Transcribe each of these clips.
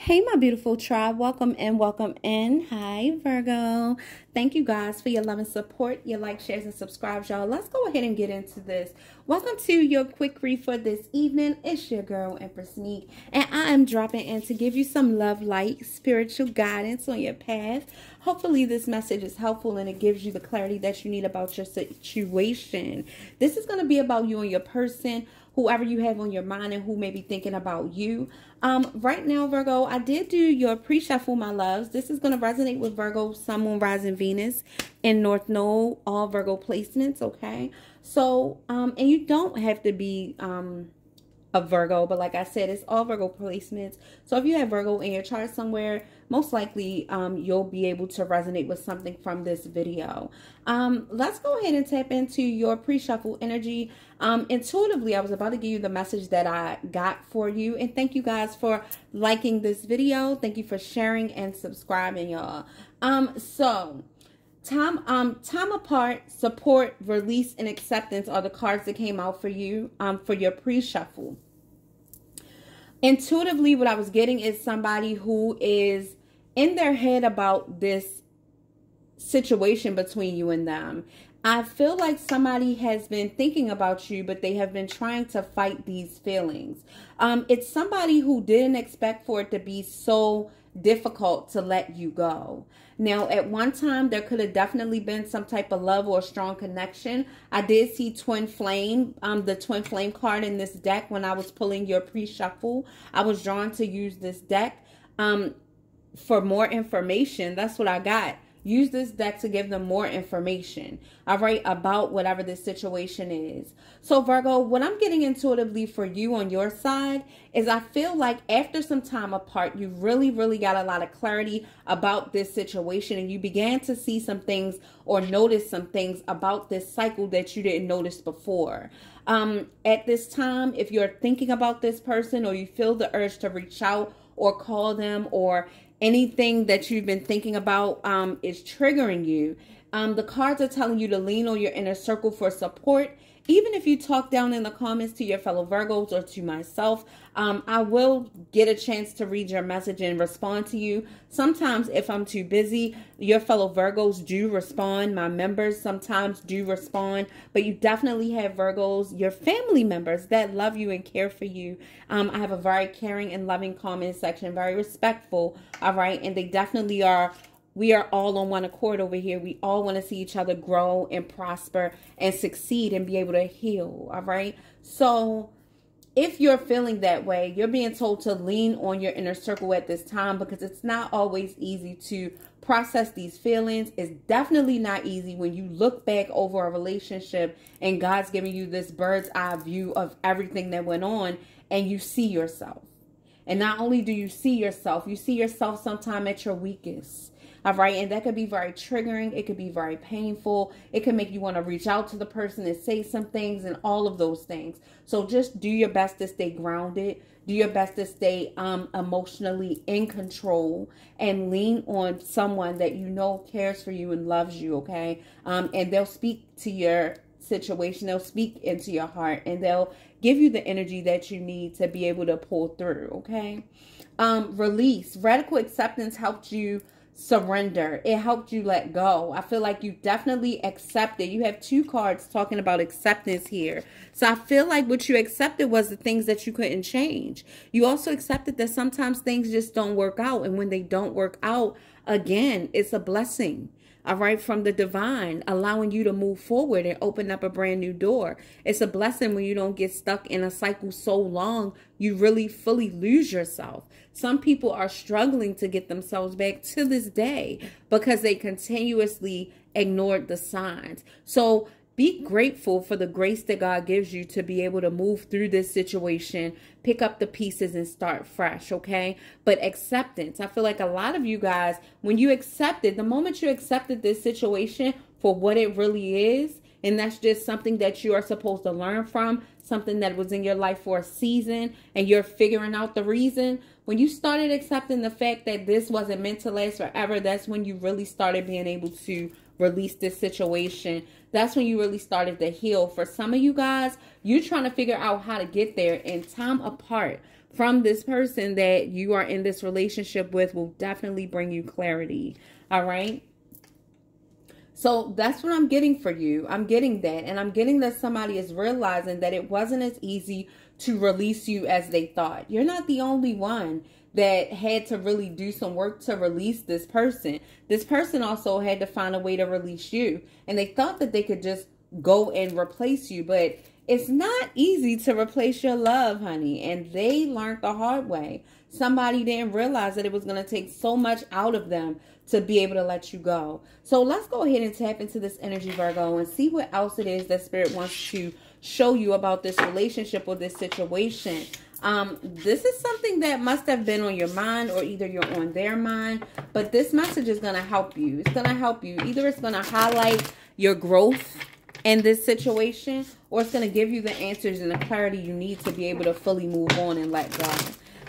Hey, my beautiful tribe. Welcome and welcome in. Hi, Virgo. Thank you guys for your love and support, your like, shares, and subscribes, y'all. Let's go ahead and get into this. Welcome to your quick read for this evening. It's your girl, Empress Meek, and I am dropping in to give you some love, light, spiritual guidance on your path. Hopefully, this message is helpful and it gives you the clarity that you need about your situation. This is going to be about you and your person whoever you have on your mind and who may be thinking about you. Um, right now, Virgo, I did do your pre-shuffle, my loves. This is going to resonate with Virgo, Sun, Moon, Rising, Venus, and North Node, all Virgo placements, okay? So, um, and you don't have to be, um, a Virgo, but like I said, it's all Virgo placements. So if you have Virgo in your chart somewhere, most likely um, you'll be able to resonate with something from this video. Um, let's go ahead and tap into your pre-shuffle energy. Um, intuitively, I was about to give you the message that I got for you. And thank you guys for liking this video. Thank you for sharing and subscribing, y'all. Um, so time um time apart support release and acceptance are the cards that came out for you um for your pre-shuffle intuitively what i was getting is somebody who is in their head about this situation between you and them I feel like somebody has been thinking about you, but they have been trying to fight these feelings. Um, it's somebody who didn't expect for it to be so difficult to let you go. Now, at one time, there could have definitely been some type of love or strong connection. I did see Twin Flame, um, the Twin Flame card in this deck when I was pulling your pre-shuffle. I was drawn to use this deck um, for more information. That's what I got. Use this deck to give them more information, all right, about whatever this situation is. So, Virgo, what I'm getting intuitively for you on your side is I feel like after some time apart, you really, really got a lot of clarity about this situation and you began to see some things or notice some things about this cycle that you didn't notice before. Um, at this time, if you're thinking about this person or you feel the urge to reach out or call them or anything that you've been thinking about um, is triggering you, um, the cards are telling you to lean on your inner circle for support even if you talk down in the comments to your fellow Virgos or to myself, um, I will get a chance to read your message and respond to you. Sometimes, if I'm too busy, your fellow Virgos do respond. My members sometimes do respond, but you definitely have Virgos, your family members that love you and care for you. Um, I have a very caring and loving comment section, very respectful, all right, and they definitely are we are all on one accord over here. We all want to see each other grow and prosper and succeed and be able to heal. All right. So if you're feeling that way, you're being told to lean on your inner circle at this time because it's not always easy to process these feelings. It's definitely not easy when you look back over a relationship and God's giving you this bird's eye view of everything that went on and you see yourself. And not only do you see yourself, you see yourself sometime at your weakest. All right. And that could be very triggering. It could be very painful. It could make you want to reach out to the person and say some things and all of those things. So just do your best to stay grounded. Do your best to stay um, emotionally in control and lean on someone that you know cares for you and loves you. Okay. Um, and they'll speak to your situation. They'll speak into your heart and they'll give you the energy that you need to be able to pull through. Okay. Um, release. Radical acceptance helped you surrender. It helped you let go. I feel like you definitely accepted. You have two cards talking about acceptance here. So I feel like what you accepted was the things that you couldn't change. You also accepted that sometimes things just don't work out. And when they don't work out, again, it's a blessing all right, from the divine, allowing you to move forward and open up a brand new door. It's a blessing when you don't get stuck in a cycle so long, you really fully lose yourself. Some people are struggling to get themselves back to this day because they continuously ignored the signs. So be grateful for the grace that God gives you to be able to move through this situation, pick up the pieces and start fresh, okay? But acceptance. I feel like a lot of you guys, when you accepted, the moment you accepted this situation for what it really is, and that's just something that you are supposed to learn from, something that was in your life for a season, and you're figuring out the reason. When you started accepting the fact that this wasn't meant to last forever, that's when you really started being able to release this situation that's when you really started to heal. For some of you guys, you're trying to figure out how to get there and time apart from this person that you are in this relationship with will definitely bring you clarity. All right. So that's what I'm getting for you. I'm getting that. And I'm getting that somebody is realizing that it wasn't as easy to release you as they thought. You're not the only one that had to really do some work to release this person. This person also had to find a way to release you. And they thought that they could just go and replace you. But it's not easy to replace your love, honey. And they learned the hard way. Somebody didn't realize that it was going to take so much out of them to be able to let you go. So let's go ahead and tap into this energy, Virgo, and see what else it is that Spirit wants to show you about this relationship or this situation. Um, this is something that must have been on your mind or either you're on their mind, but this message is going to help you. It's going to help you. Either it's going to highlight your growth in this situation or it's going to give you the answers and the clarity you need to be able to fully move on and let go.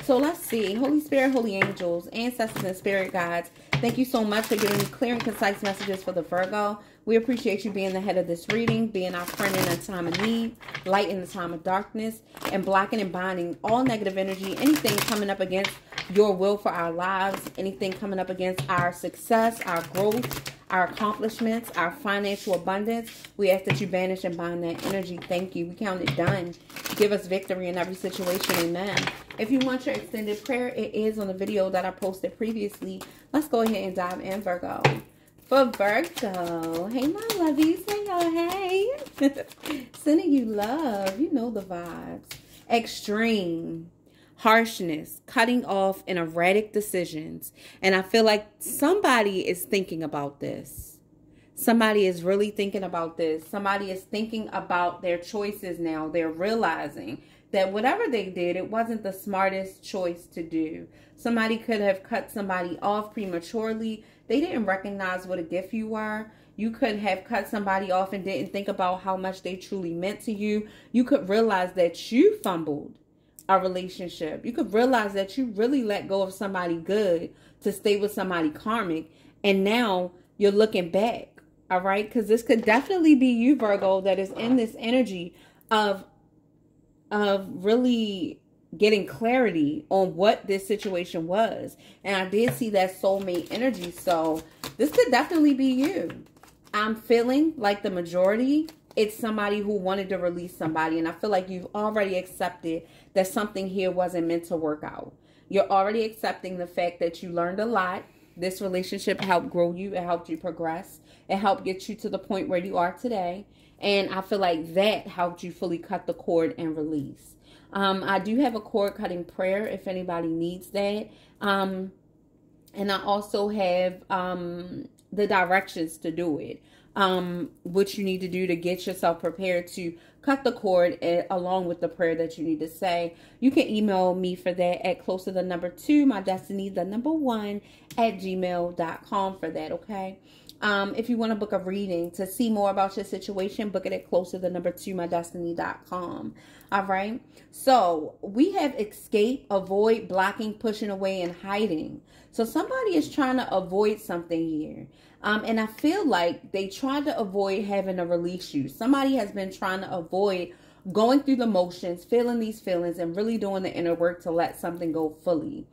So let's see. Holy Spirit, Holy Angels, Ancestors, and Spirit Guides, thank you so much for giving me clear and concise messages for the Virgo. We appreciate you being the head of this reading, being our friend in a time of need, light in the time of darkness, and blocking and binding all negative energy, anything coming up against your will for our lives, anything coming up against our success, our growth, our accomplishments, our financial abundance. We ask that you banish and bind that energy. Thank you. We count it done. Give us victory in every situation. Amen. If you want your extended prayer, it is on the video that I posted previously. Let's go ahead and dive in, Virgo. For Virgo, hey my lovies, hey y'all, hey. Sending you love, you know the vibes. Extreme harshness, cutting off, and erratic decisions. And I feel like somebody is thinking about this. Somebody is really thinking about this. Somebody is thinking about their choices now. They're realizing that whatever they did, it wasn't the smartest choice to do. Somebody could have cut somebody off prematurely. They didn't recognize what a gift you were. You could have cut somebody off and didn't think about how much they truly meant to you. You could realize that you fumbled a relationship. You could realize that you really let go of somebody good to stay with somebody karmic. And now you're looking back. All right. Because this could definitely be you, Virgo, that is in this energy of of really getting clarity on what this situation was. And I did see that soulmate energy. So this could definitely be you. I'm feeling like the majority it's somebody who wanted to release somebody. And I feel like you've already accepted that something here wasn't meant to work out. You're already accepting the fact that you learned a lot. This relationship helped grow you, it helped you progress, it helped get you to the point where you are today. And I feel like that helped you fully cut the cord and release. Um, I do have a cord cutting prayer if anybody needs that. Um, and I also have um, the directions to do it um, what you need to do to get yourself prepared to cut the cord eh, along with the prayer that you need to say. You can email me for that at close to the number two, my destiny, the number one at gmail.com for that, okay? Um, if you want to book a reading to see more about your situation, book it at close to the number two, my destiny.com. All right. So we have escape, avoid, blocking, pushing away, and hiding. So somebody is trying to avoid something here. Um, and I feel like they tried to avoid having to release you. Somebody has been trying to avoid going through the motions, feeling these feelings, and really doing the inner work to let something go fully.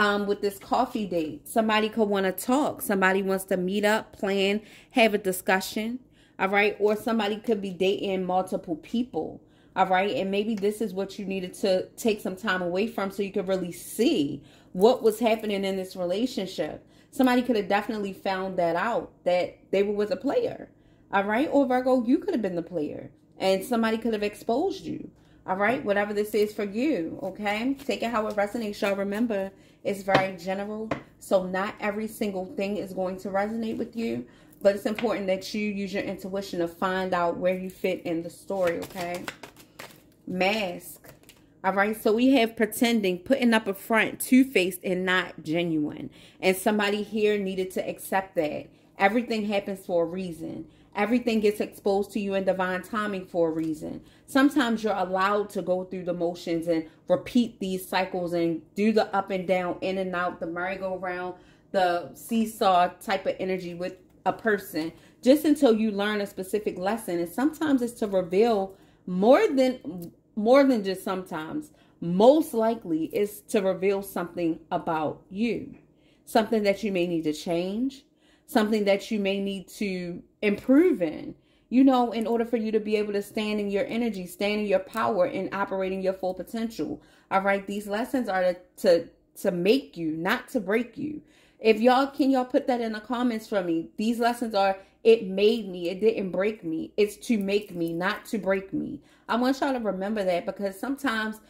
Um, with this coffee date, somebody could want to talk. Somebody wants to meet up, plan, have a discussion. All right. Or somebody could be dating multiple people. All right. And maybe this is what you needed to take some time away from so you could really see what was happening in this relationship somebody could have definitely found that out that they were with a player. All right. Or Virgo, you could have been the player and somebody could have exposed you. All right. Whatever this is for you. Okay. Take it how it resonates. Y'all remember it's very general. So not every single thing is going to resonate with you. But it's important that you use your intuition to find out where you fit in the story. Okay. Mask. All right, so we have pretending, putting up a front, two faced, and not genuine. And somebody here needed to accept that. Everything happens for a reason. Everything gets exposed to you in divine timing for a reason. Sometimes you're allowed to go through the motions and repeat these cycles and do the up and down, in and out, the merry-go-round, the seesaw type of energy with a person just until you learn a specific lesson. And sometimes it's to reveal more than more than just sometimes, most likely is to reveal something about you, something that you may need to change, something that you may need to improve in. You know, in order for you to be able to stand in your energy, stand in your power, and operating your full potential. All right, these lessons are to, to make you, not to break you. If y'all can y'all put that in the comments for me. These lessons are it made me. It didn't break me. It's to make me, not to break me. I want y'all to remember that because sometimes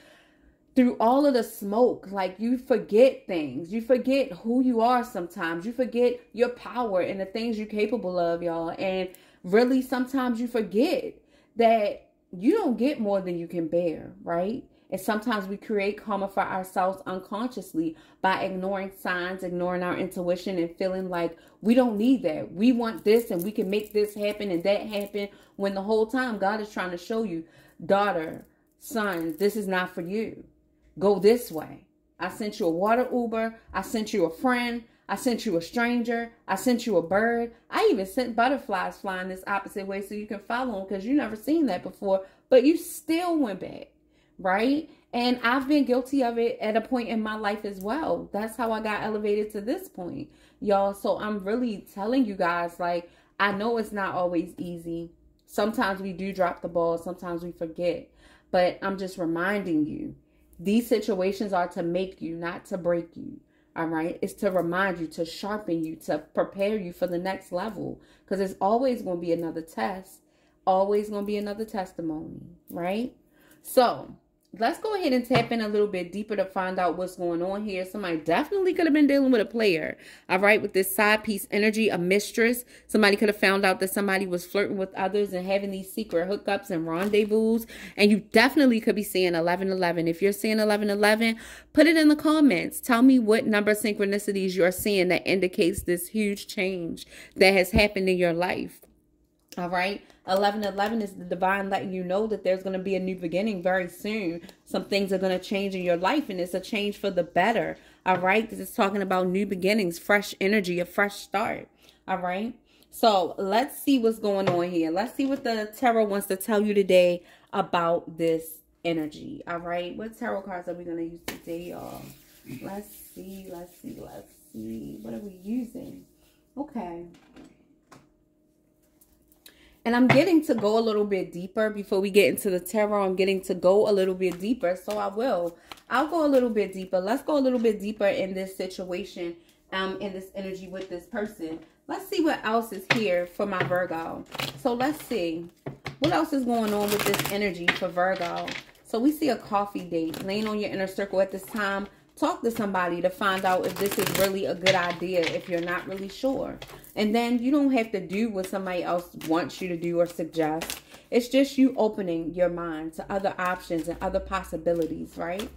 through all of the smoke, like you forget things. You forget who you are sometimes. You forget your power and the things you're capable of, y'all. And really, sometimes you forget that you don't get more than you can bear, right? And sometimes we create karma for ourselves unconsciously by ignoring signs, ignoring our intuition, and feeling like we don't need that. We want this and we can make this happen and that happen when the whole time God is trying to show you, daughter, son, this is not for you. Go this way. I sent you a water Uber. I sent you a friend. I sent you a stranger. I sent you a bird. I even sent butterflies flying this opposite way so you can follow them because you never seen that before, but you still went back right? And I've been guilty of it at a point in my life as well. That's how I got elevated to this point, y'all. So I'm really telling you guys, like, I know it's not always easy. Sometimes we do drop the ball, sometimes we forget. But I'm just reminding you, these situations are to make you, not to break you. All right. It's to remind you, to sharpen you, to prepare you for the next level. Because it's always going to be another test, always going to be another testimony. Right. So, let's go ahead and tap in a little bit deeper to find out what's going on here. Somebody definitely could have been dealing with a player. All right, with this side piece energy, a mistress. Somebody could have found out that somebody was flirting with others and having these secret hookups and rendezvous. And you definitely could be seeing 1111. If you're seeing 1111, put it in the comments. Tell me what number synchronicities you're seeing that indicates this huge change that has happened in your life. All right. 1111 is the divine letting you know that there's going to be a new beginning very soon. Some things are going to change in your life, and it's a change for the better. All right. This is talking about new beginnings, fresh energy, a fresh start. All right. So let's see what's going on here. Let's see what the tarot wants to tell you today about this energy. All right. What tarot cards are we going to use today, y'all? Let's see. Let's see. Let's see. What are we using? Okay. And I'm getting to go a little bit deeper before we get into the tarot. I'm getting to go a little bit deeper. So I will. I'll go a little bit deeper. Let's go a little bit deeper in this situation, um, in this energy with this person. Let's see what else is here for my Virgo. So let's see. What else is going on with this energy for Virgo? So we see a coffee date. Laying on your inner circle at this time talk to somebody to find out if this is really a good idea if you're not really sure. And then you don't have to do what somebody else wants you to do or suggest. It's just you opening your mind to other options and other possibilities, right?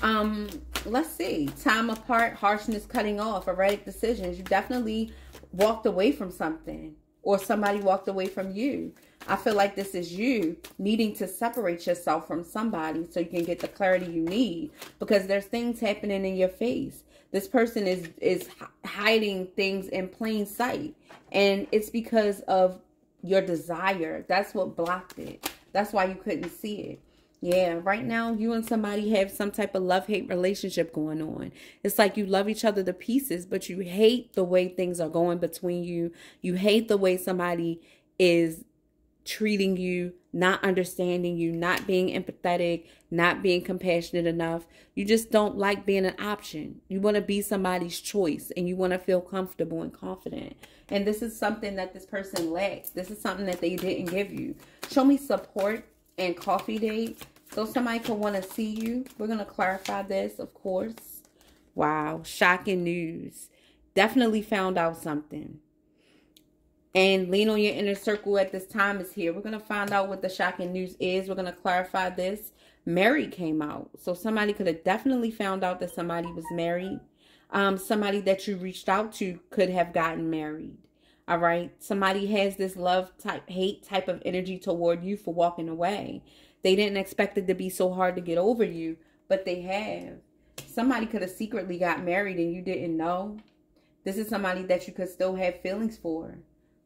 Um, let's see. Time apart, harshness cutting off, erratic decisions. You definitely walked away from something or somebody walked away from you. I feel like this is you needing to separate yourself from somebody so you can get the clarity you need because there's things happening in your face. This person is is hiding things in plain sight and it's because of your desire. That's what blocked it. That's why you couldn't see it. Yeah, right now you and somebody have some type of love-hate relationship going on. It's like you love each other to pieces, but you hate the way things are going between you. You hate the way somebody is treating you, not understanding you, not being empathetic, not being compassionate enough. You just don't like being an option. You want to be somebody's choice and you want to feel comfortable and confident. And this is something that this person lacks. This is something that they didn't give you. Show me support and coffee date so somebody could want to see you. We're going to clarify this, of course. Wow, shocking news. Definitely found out something. And lean on your inner circle at this time is here. We're going to find out what the shocking news is. We're going to clarify this. Married came out. So somebody could have definitely found out that somebody was married. Um, somebody that you reached out to could have gotten married. All right. Somebody has this love type, hate type of energy toward you for walking away. They didn't expect it to be so hard to get over you, but they have. Somebody could have secretly got married and you didn't know. This is somebody that you could still have feelings for.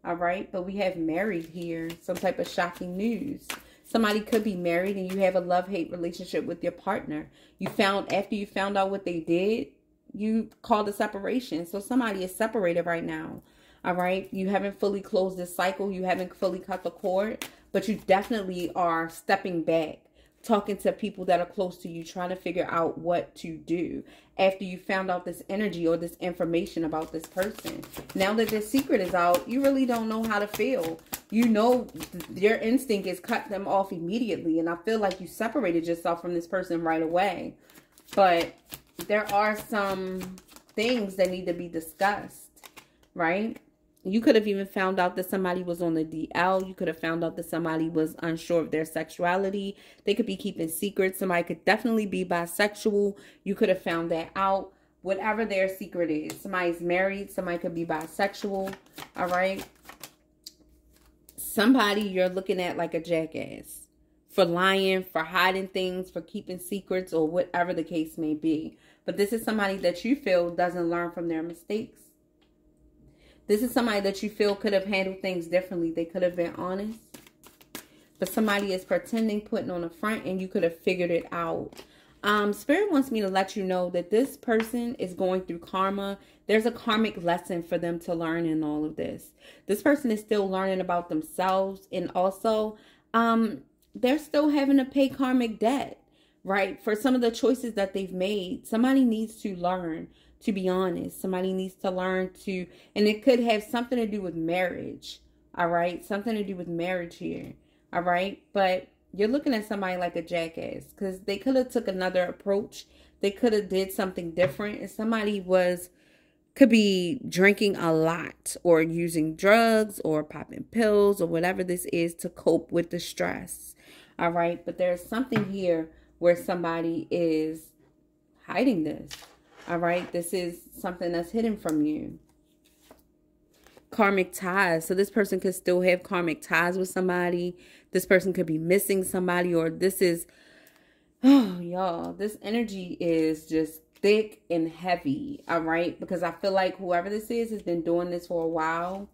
All right. But we have married here. Some type of shocking news. Somebody could be married and you have a love-hate relationship with your partner. You found after you found out what they did, you called a separation. So somebody is separated right now. All right. You haven't fully closed this cycle. You haven't fully cut the cord, but you definitely are stepping back, talking to people that are close to you, trying to figure out what to do after you found out this energy or this information about this person. Now that this secret is out, you really don't know how to feel. You know, your instinct is cut them off immediately. And I feel like you separated yourself from this person right away. But there are some things that need to be discussed, right? You could have even found out that somebody was on the DL. You could have found out that somebody was unsure of their sexuality. They could be keeping secrets. Somebody could definitely be bisexual. You could have found that out. Whatever their secret is. Somebody's married. Somebody could be bisexual. All right. Somebody you're looking at like a jackass for lying, for hiding things, for keeping secrets, or whatever the case may be. But this is somebody that you feel doesn't learn from their mistakes. This is somebody that you feel could have handled things differently. They could have been honest. But somebody is pretending, putting on a front, and you could have figured it out. Um, Spirit wants me to let you know that this person is going through karma. There's a karmic lesson for them to learn in all of this. This person is still learning about themselves, and also um, they're still having to pay karmic debt right? For some of the choices that they've made, somebody needs to learn to be honest. Somebody needs to learn to, and it could have something to do with marriage, all right? Something to do with marriage here, all right? But you're looking at somebody like a jackass because they could have took another approach. They could have did something different. And somebody was, could be drinking a lot or using drugs or popping pills or whatever this is to cope with the stress, all right? But there's something here where somebody is hiding this. All right. This is something that's hidden from you. Karmic ties. So this person could still have karmic ties with somebody. This person could be missing somebody or this is, oh, y'all, this energy is just thick and heavy. All right. Because I feel like whoever this is has been doing this for a while.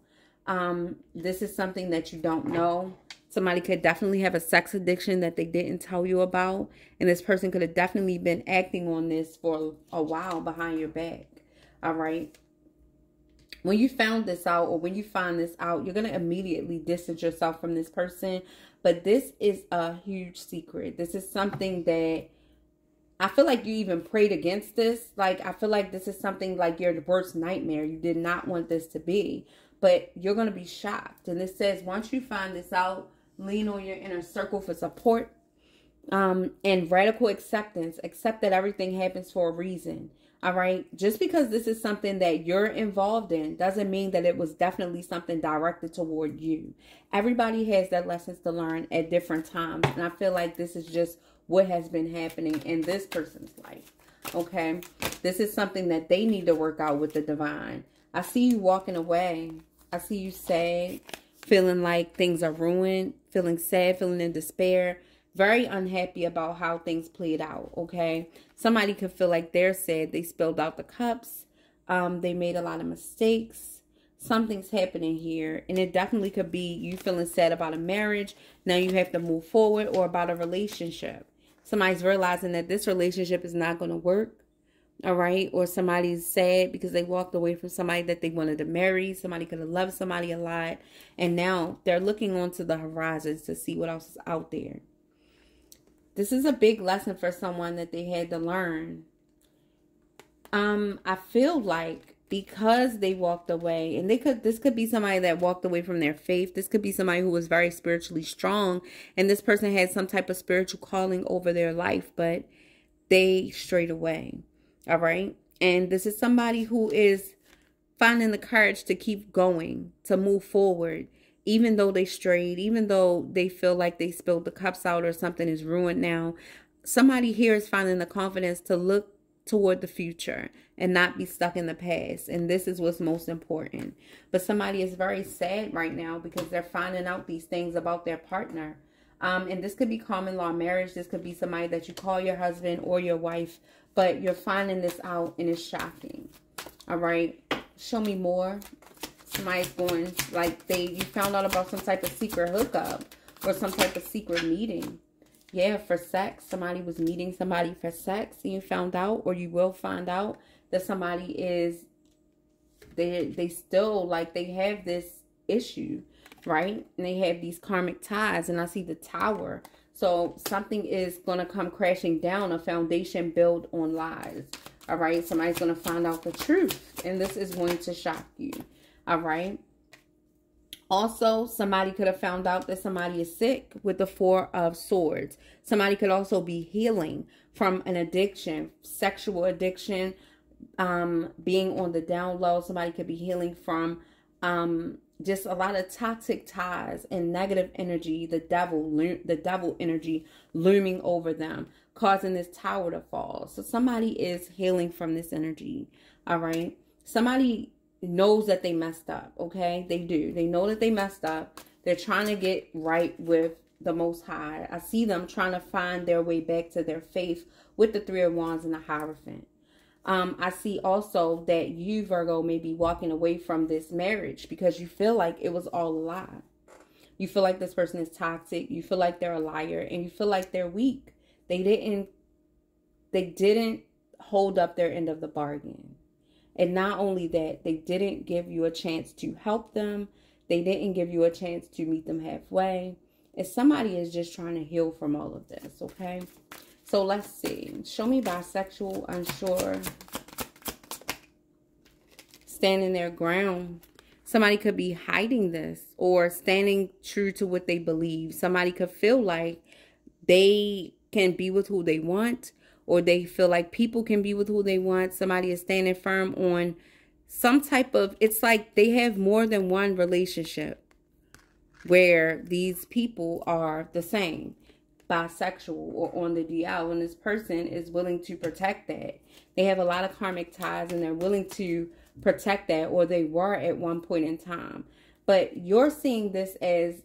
Um, this is something that you don't know. Somebody could definitely have a sex addiction that they didn't tell you about. And this person could have definitely been acting on this for a while behind your back. All right. When you found this out or when you find this out, you're going to immediately distance yourself from this person. But this is a huge secret. This is something that I feel like you even prayed against this. Like, I feel like this is something like your worst nightmare. You did not want this to be, but you're going to be shocked. And it says, once you find this out, lean on your inner circle for support um, and radical acceptance. Accept that everything happens for a reason. All right. Just because this is something that you're involved in doesn't mean that it was definitely something directed toward you. Everybody has their lessons to learn at different times. And I feel like this is just what has been happening in this person's life. Okay. This is something that they need to work out with the divine. I see you walking away. I see you sad feeling like things are ruined, feeling sad, feeling in despair, very unhappy about how things played out, okay? Somebody could feel like they're sad. They spilled out the cups. Um, they made a lot of mistakes. Something's happening here. And it definitely could be you feeling sad about a marriage. Now you have to move forward or about a relationship. Somebody's realizing that this relationship is not going to work all right or somebody's sad because they walked away from somebody that they wanted to marry somebody could have loved somebody a lot and now they're looking onto the horizons to see what else is out there. This is a big lesson for someone that they had to learn. Um i feel like because they walked away and they could this could be somebody that walked away from their faith. This could be somebody who was very spiritually strong and this person had some type of spiritual calling over their life but they strayed away all right. And this is somebody who is finding the courage to keep going, to move forward, even though they strayed, even though they feel like they spilled the cups out or something is ruined now. Somebody here is finding the confidence to look toward the future and not be stuck in the past. And this is what's most important. But somebody is very sad right now because they're finding out these things about their partner. Um, and this could be common law marriage. This could be somebody that you call your husband or your wife but you're finding this out and it's shocking. All right. Show me more. Somebody's going like they you found out about some type of secret hookup or some type of secret meeting. Yeah, for sex. Somebody was meeting somebody for sex and you found out or you will find out that somebody is they they still like they have this issue, right? And they have these karmic ties and I see the tower. So something is going to come crashing down, a foundation built on lies. All right, somebody's going to find out the truth and this is going to shock you. All right. Also, somebody could have found out that somebody is sick with the Four of Swords. Somebody could also be healing from an addiction, sexual addiction, um, being on the down low. Somebody could be healing from um, just a lot of toxic ties and negative energy, the devil, the devil energy looming over them, causing this tower to fall. So somebody is healing from this energy. All right. Somebody knows that they messed up, okay? They do. They know that they messed up. They're trying to get right with the Most High. I see them trying to find their way back to their faith with the Three of Wands and the Hierophant. Um, I see also that you, Virgo, may be walking away from this marriage because you feel like it was all a lie. You feel like this person is toxic. You feel like they're a liar and you feel like they're weak. They didn't they didn't hold up their end of the bargain. And not only that, they didn't give you a chance to help them. They didn't give you a chance to meet them halfway. And somebody is just trying to heal from all of this, okay? So let's see. Show me bisexual, unsure, standing their ground. Somebody could be hiding this or standing true to what they believe. Somebody could feel like they can be with who they want or they feel like people can be with who they want. Somebody is standing firm on some type of, it's like they have more than one relationship where these people are the same, bisexual or on the DL, and this person is willing to protect that. They have a lot of karmic ties and they're willing to protect that, or they were at one point in time. But you're seeing this as,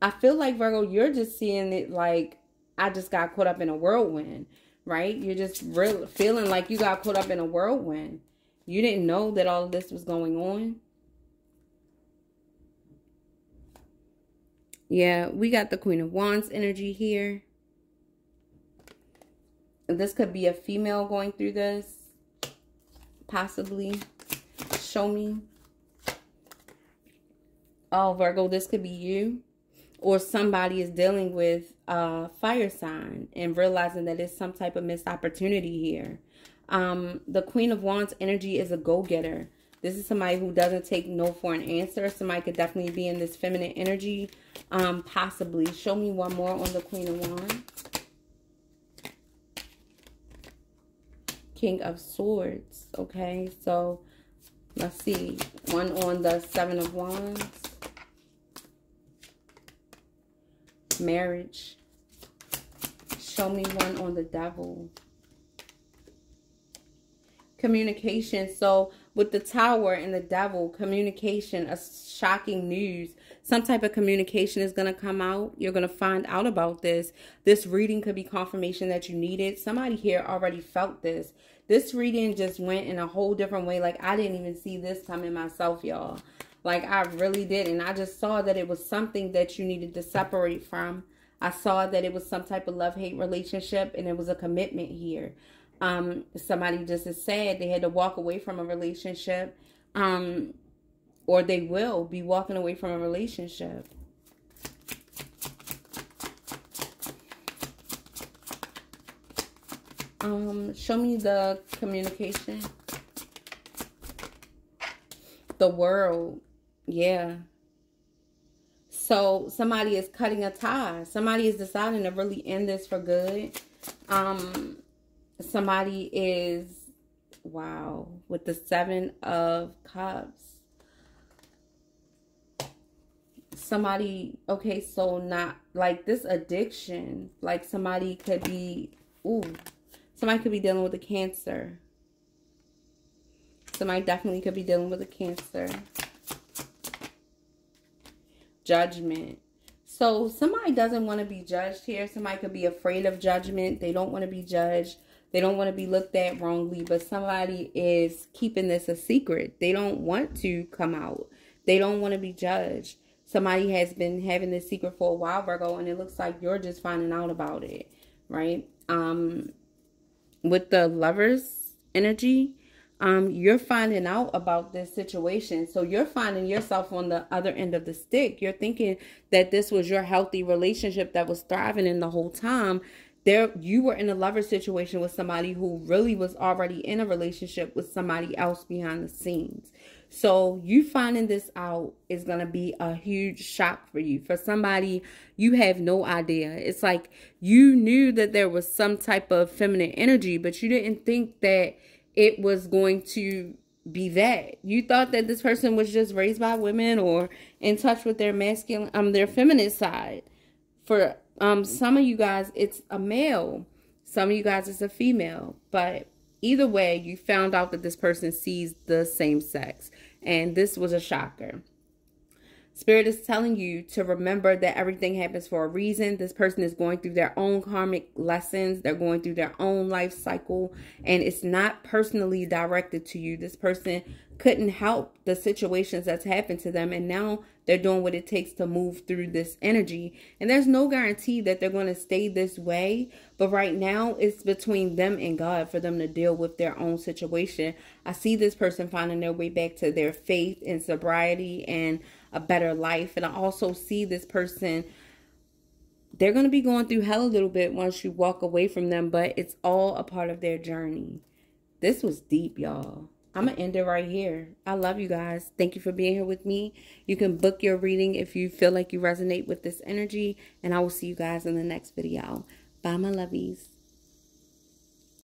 I feel like Virgo, you're just seeing it like I just got caught up in a whirlwind, right? You're just real feeling like you got caught up in a whirlwind. You didn't know that all of this was going on. Yeah, we got the Queen of Wands energy here. This could be a female going through this. Possibly. Show me. Oh, Virgo, this could be you or somebody is dealing with a fire sign and realizing that it's some type of missed opportunity here. Um, the Queen of Wands energy is a go-getter. This is somebody who doesn't take no for an answer. Somebody could definitely be in this feminine energy. Um, possibly. Show me one more on the Queen of Wands. King of Swords. Okay, so let's see. One on the Seven of Wands. marriage. Show me one on the devil. Communication. So with the tower and the devil, communication, a shocking news. Some type of communication is going to come out. You're going to find out about this. This reading could be confirmation that you needed. Somebody here already felt this. This reading just went in a whole different way. Like I didn't even see this coming myself, y'all. Like I really did. And I just saw that it was something that you needed to separate from. I saw that it was some type of love-hate relationship and it was a commitment here. Um, somebody just is sad they had to walk away from a relationship. Um, or they will be walking away from a relationship. Um, show me the communication. The world yeah. So somebody is cutting a tie. Somebody is deciding to really end this for good. Um, somebody is, wow, with the seven of cups. Somebody, okay, so not like this addiction, like somebody could be, ooh, somebody could be dealing with a cancer. Somebody definitely could be dealing with a cancer judgment. So somebody doesn't want to be judged here. Somebody could be afraid of judgment. They don't want to be judged. They don't want to be looked at wrongly, but somebody is keeping this a secret. They don't want to come out. They don't want to be judged. somebody has been having this secret for a while, Virgo, and it looks like you're just finding out about it, right? Um, with the lovers energy, um, you're finding out about this situation. So you're finding yourself on the other end of the stick. You're thinking that this was your healthy relationship that was thriving in the whole time. There, you were in a lover situation with somebody who really was already in a relationship with somebody else behind the scenes. So you finding this out is going to be a huge shock for you. For somebody, you have no idea. It's like you knew that there was some type of feminine energy, but you didn't think that it was going to be that. You thought that this person was just raised by women or in touch with their masculine um their feminine side. For um some of you guys it's a male. Some of you guys it's a female, but either way, you found out that this person sees the same sex. And this was a shocker. Spirit is telling you to remember that everything happens for a reason. This person is going through their own karmic lessons. They're going through their own life cycle. And it's not personally directed to you. This person couldn't help the situations that's happened to them. And now they're doing what it takes to move through this energy. And there's no guarantee that they're going to stay this way. But right now, it's between them and God for them to deal with their own situation. I see this person finding their way back to their faith and sobriety and a better life. And I also see this person, they're going to be going through hell a little bit once you walk away from them, but it's all a part of their journey. This was deep, y'all. I'm going to end it right here. I love you guys. Thank you for being here with me. You can book your reading if you feel like you resonate with this energy. And I will see you guys in the next video. Bye, my lovies.